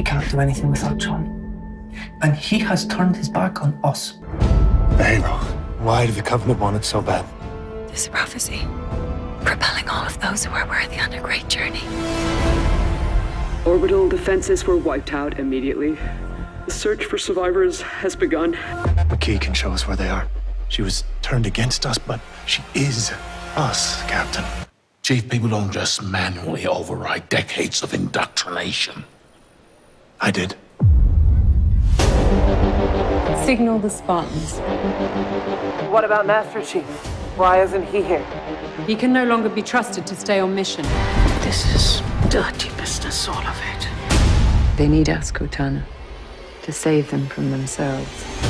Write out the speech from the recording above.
We can't do anything without John. And he has turned his back on us. The hero. Why did the Covenant want it so bad? This prophecy, propelling all of those who are worthy on a great journey. Orbital defenses were wiped out immediately. The search for survivors has begun. Makee can show us where they are. She was turned against us, but she is us, Captain. Chief, people don't just manually override decades of indoctrination. I did. Signal the Spartans. What about Master Chief? Why isn't he here? He can no longer be trusted to stay on mission. This is dirty business, all of it. They need us, Cortana, to save them from themselves.